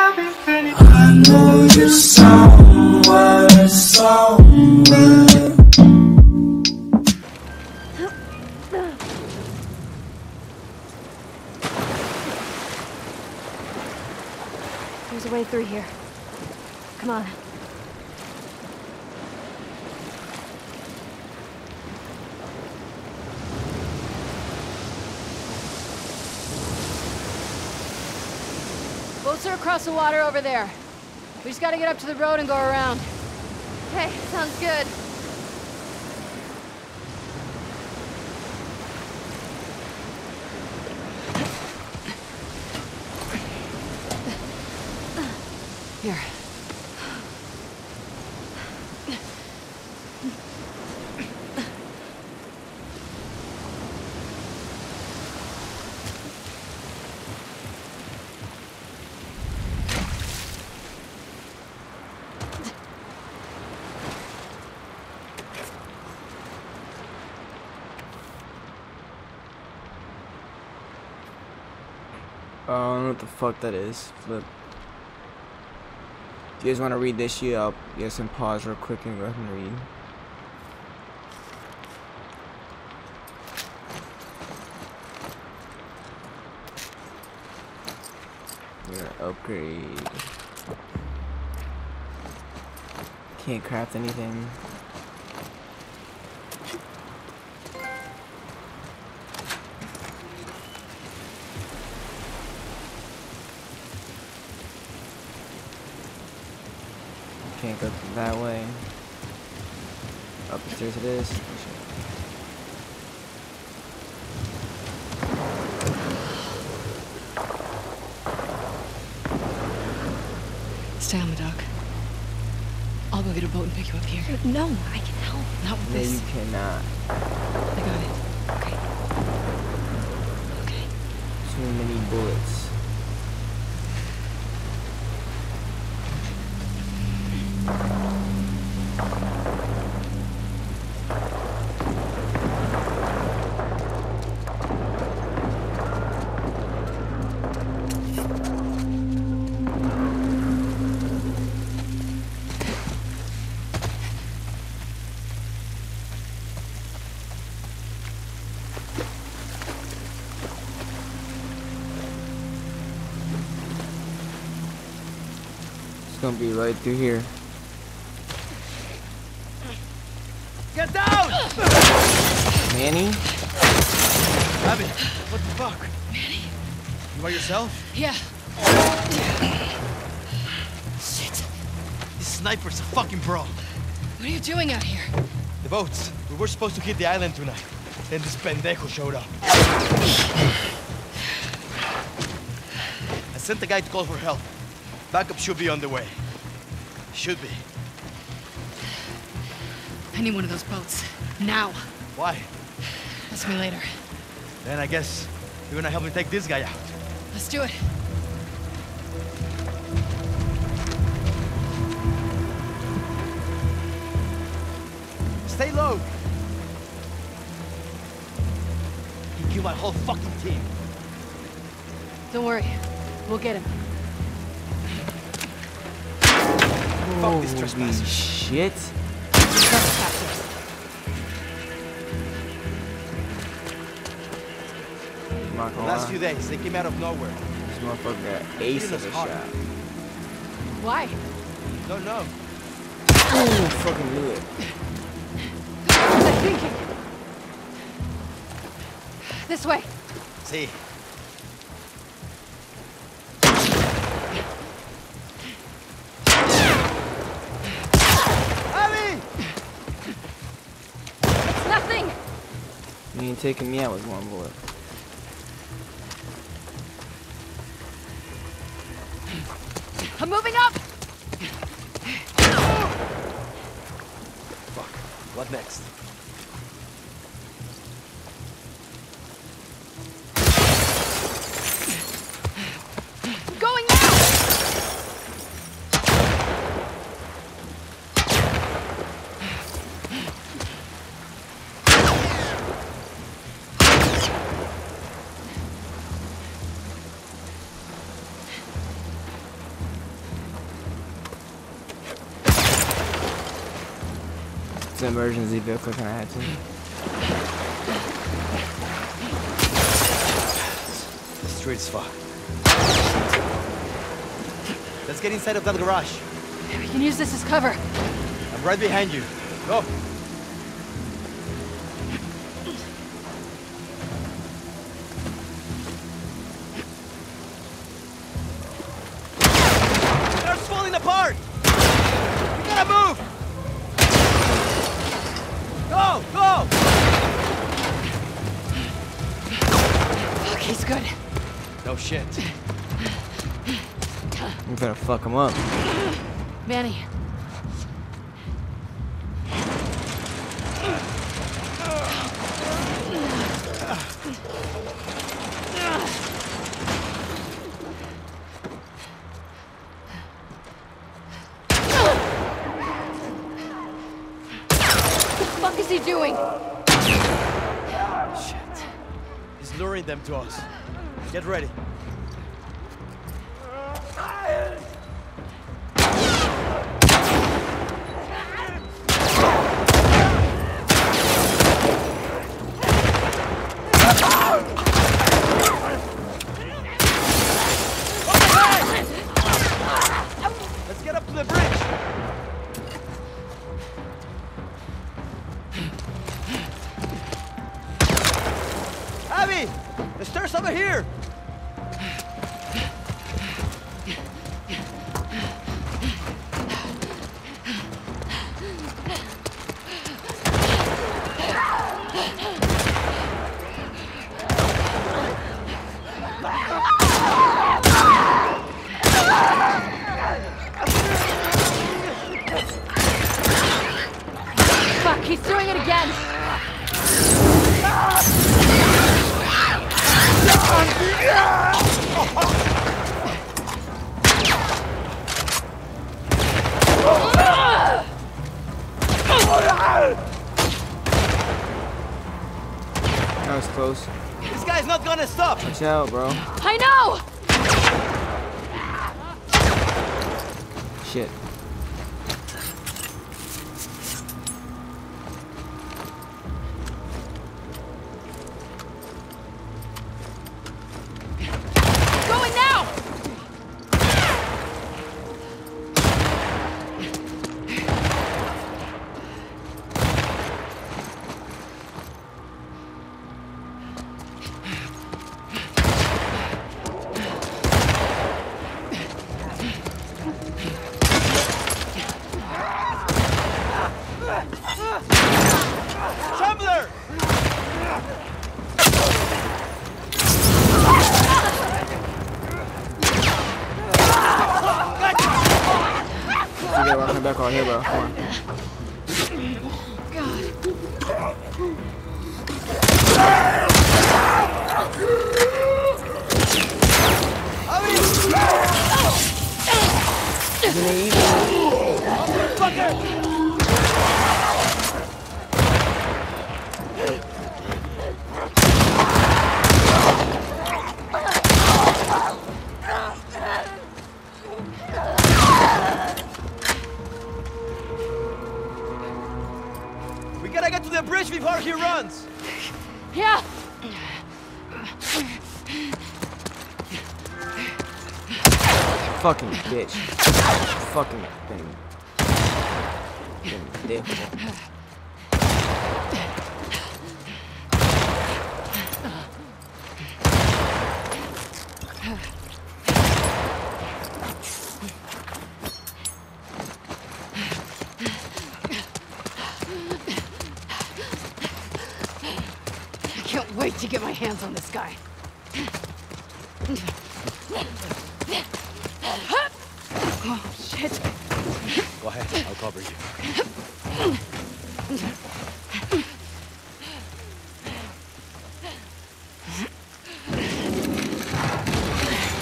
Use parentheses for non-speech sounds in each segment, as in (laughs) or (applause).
I know somewhere. There's a way through here. Come on. Boats are across the water over there. We just gotta get up to the road and go around. Okay, sounds good. Here. Know what the fuck that is. Flip. If you guys want to read this shit up, guys can pause real quick and go ahead and read. We're upgrade. Can't craft anything. Can't go that way. Up the stairs it is. Oh, Stay on the dock. I'll go get a boat and pick you up here. No, I can help. Not with No, this. you cannot. I got it. Okay. Okay. Too many bullets. It's gonna be right through here. Get down! Manny? Abby, what the fuck? Manny? You by yourself? Yeah. Shit. This sniper's a fucking pro. What are you doing out here? The boats. We were supposed to hit the island tonight. Then this pendejo showed up. I sent the guy to call for help. Backup should be on the way. Should be. I need one of those boats. Now. Why? Ask me later. Then I guess you're gonna help me take this guy out. Let's do it. Stay low. He killed my whole fucking team. Don't worry. We'll get him. Fuck this Holy shit. Trespassers. The last few days, they came out of nowhere. This motherfucker got ace of a shot. Why? Don't know. Ooh, fucking knew it. What was I thinking? This way. See. You ain't taking me out with one bullet. I'm moving up. Fuck. What next? An emergency vehicle, kind of had to. The street's far. Let's get inside of that garage. We can use this as cover. I'm right behind you. Go. Fuck him up. Manny. What the fuck is he doing? Shit. He's luring them to us. Get ready. He's doing it again. That was close. This guy's not gonna stop! Watch out, bro. I know! Shit. Fucking bitch. Fucking thing. Fucking dick. I can't wait to get my hands on this guy. Oh, shit. Go ahead, I'll cover you. (laughs)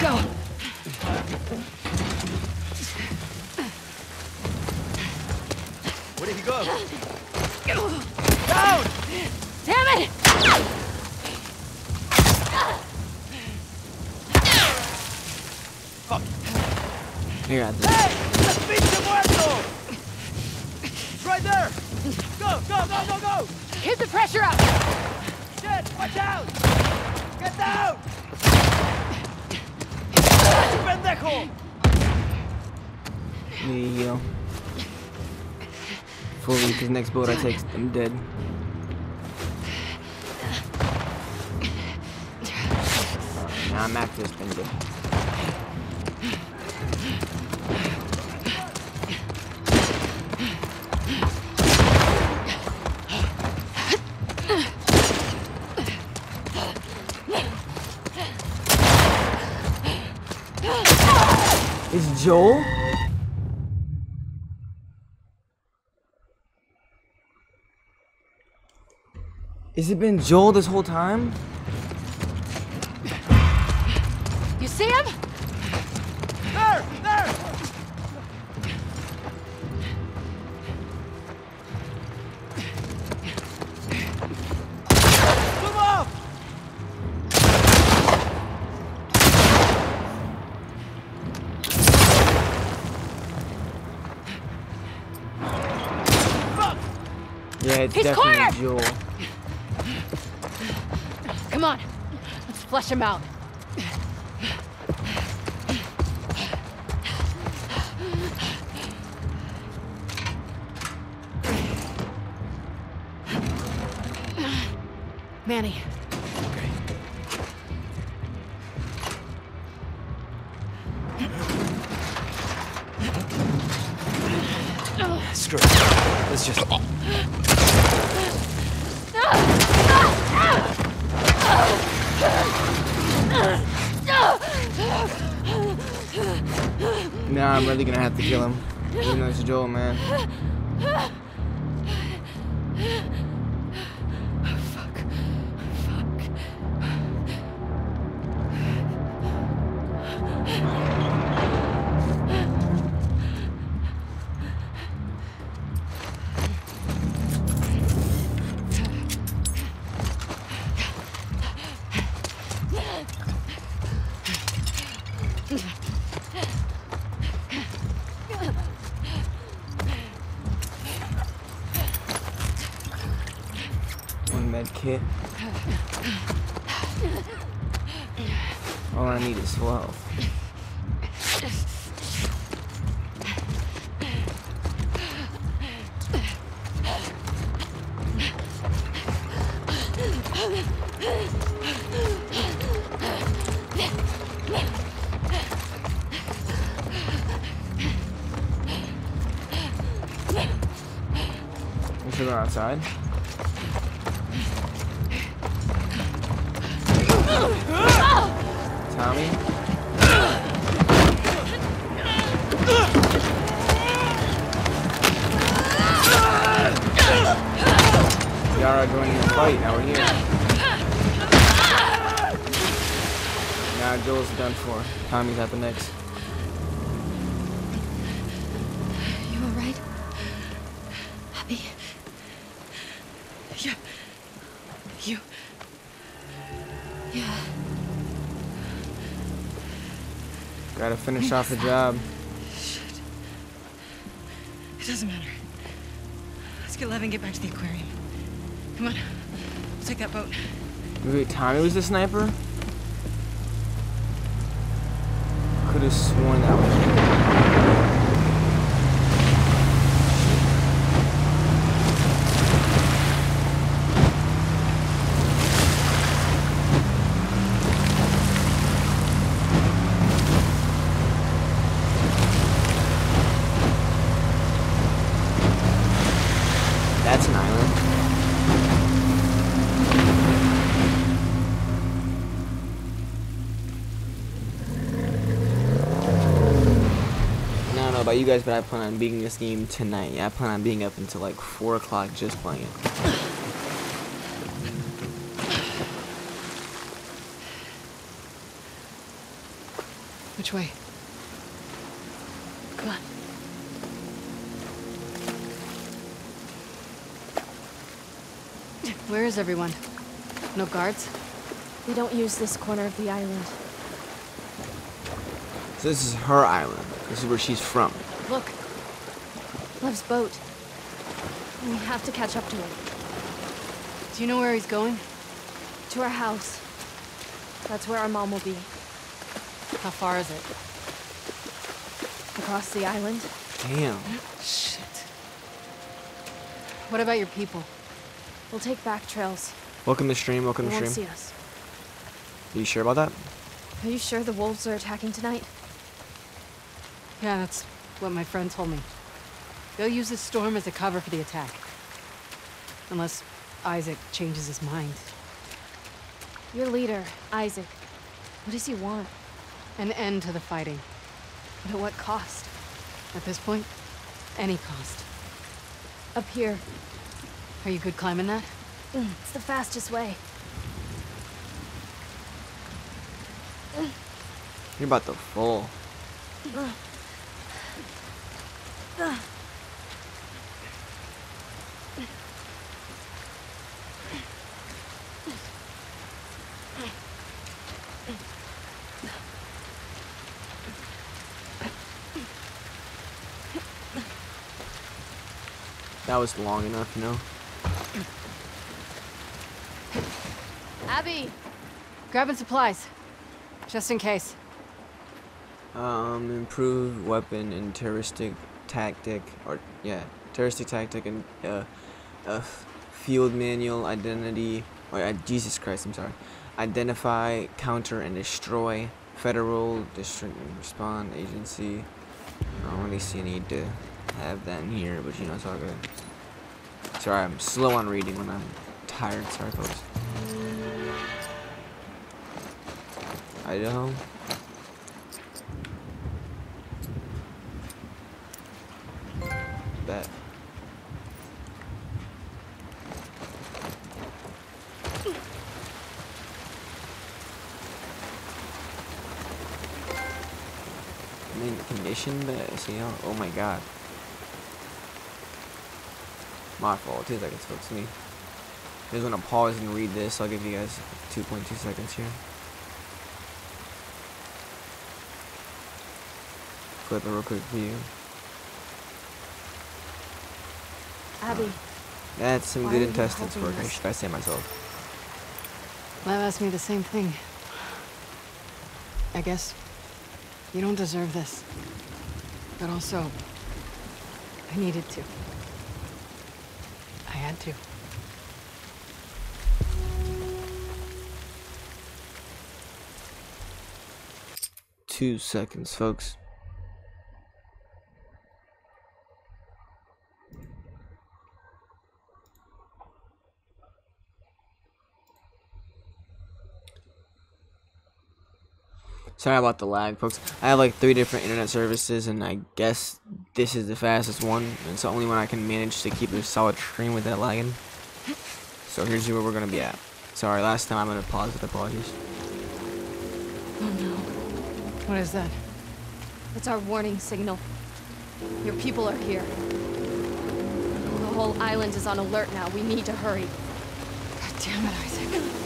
Go. Where did he go? Down! Damn it! Fuck! You got this. Hey! ¡Pinche muerto! He's right there! Go, go, go, go, go! Keep the pressure up! Shit, watch out! Get down! Pendejo! You go. Fully, because next boat I take, I'm dead. Alright, now I'm at this thing. Is Joel? Has it been Joel this whole time? You see him? There! There! Move off! Fuck! Yeah, it's He's definitely cornered! Joel. Come on. Let's flush him out. Manny, really gonna have to kill him. Even though it's Joel, man. All I need is 12. We should go outside. Now Joel's done for. Tommy's at the next. You all right? Happy? Yeah. You. Yeah. Gotta finish off the job. It doesn't matter. Let's get Levin and get back to the aquarium. Come on. We'll take that boat. Wait, Tommy was the sniper? Could have sworn about you guys, but I plan on beating this game tonight. I plan on being up until like 4 o'clock just playing it. Which way? Come on. Where is everyone? No guards? We don't use this corner of the island. So this is her island. This is where she's from. Look. Lev's boat. We have to catch up to him. Do you know where he's going? To our house. That's where our mom will be. How far is it? Across the island. Damn. (gasps) Shit. What about your people? We'll take back trails. Welcome to stream. They Welcome to won't stream. see us. Are you sure about that? Are you sure the wolves are attacking tonight? Yeah, that's what my friend told me. They'll use this storm as a cover for the attack. Unless Isaac changes his mind. Your leader, Isaac. What does he want? An end to the fighting. But at what cost? At this point, any cost. Up here. Are you good climbing that? Mm, It's the fastest way. You're about to fall. That was long enough, you know? Abby! Grabbing supplies. Just in case. Um, improved weapon and terroristic tactic, or yeah, terroristic tactic and uh, uh, field manual identity. Or uh, Jesus Christ, I'm sorry. Identify, counter, and destroy. Federal District and Respond Agency. I don't really see a need to have that in here, but you know it's all good. Sorry, I'm slow on reading when I'm tired. Sorry, folks. Idaho. Bet. Mint condition bet. See how? Oh my god. My fault. Two seconds, folks. Me. I'm Just gonna pause and read this. I'll give you guys 2.2 seconds here. Flip it real quick for you. Abby, uh, That's some good intestines work. I should I say myself. Lev asked me the same thing. I guess you don't deserve this. But also, I needed to. Had to. Two seconds, folks. Sorry about the lag, folks. I have like three different internet services, and I guess this is the fastest one. It's the only one I can manage to keep a solid stream without lagging. So here's where we're gonna be at. Sorry, last time I'm gonna pause with apologies. Oh no. What is that? it's our warning signal. Your people are here. The whole island is on alert now. We need to hurry. God damn it, Isaac.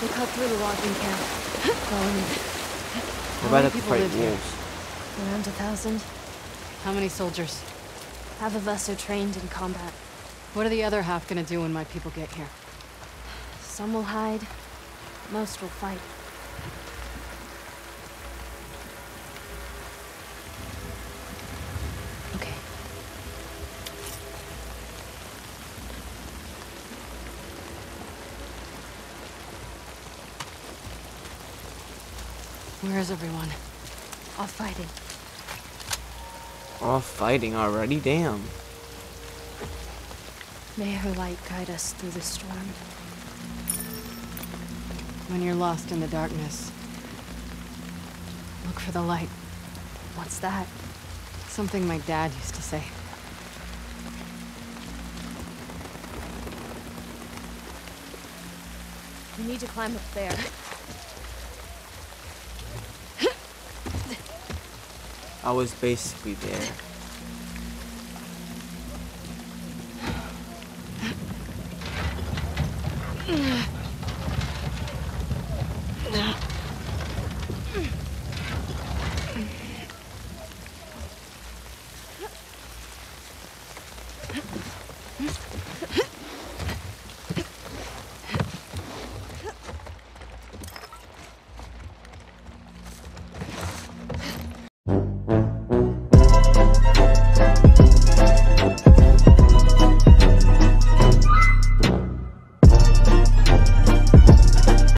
They cut through the logging camp. Going. We're How about many have to people fight live here? wolves. Around a thousand. How many soldiers? Half of us are trained in combat. What are the other half gonna do when my people get here? Some will hide. Most will fight. Where is everyone? Off fighting. All fighting already? Damn. May her light guide us through the storm. When you're lost in the darkness, look for the light. What's that? Something my dad used to say. We need to climb up there. I was basically there.